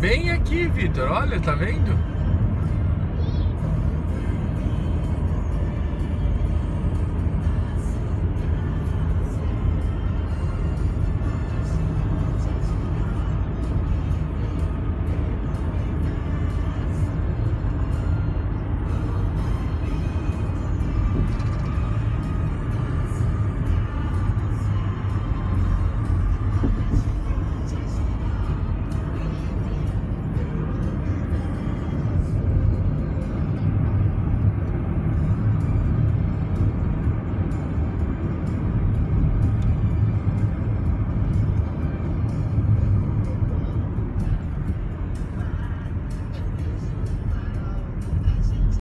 Bem aqui, Vitor. Olha, tá vendo?